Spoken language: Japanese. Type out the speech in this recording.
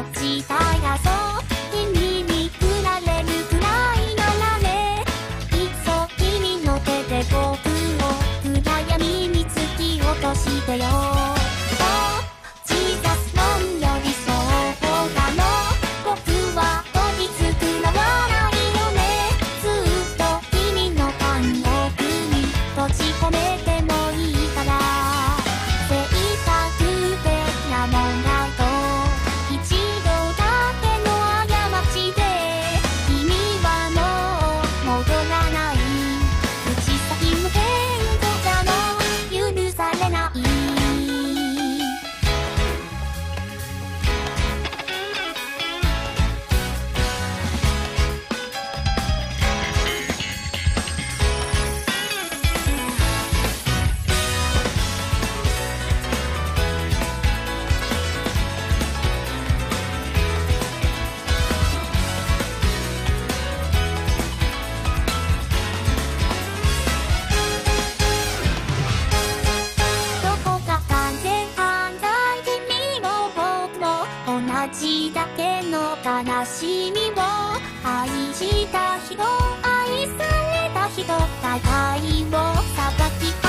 の地帯が悲しみを愛した人愛された人互いを裁き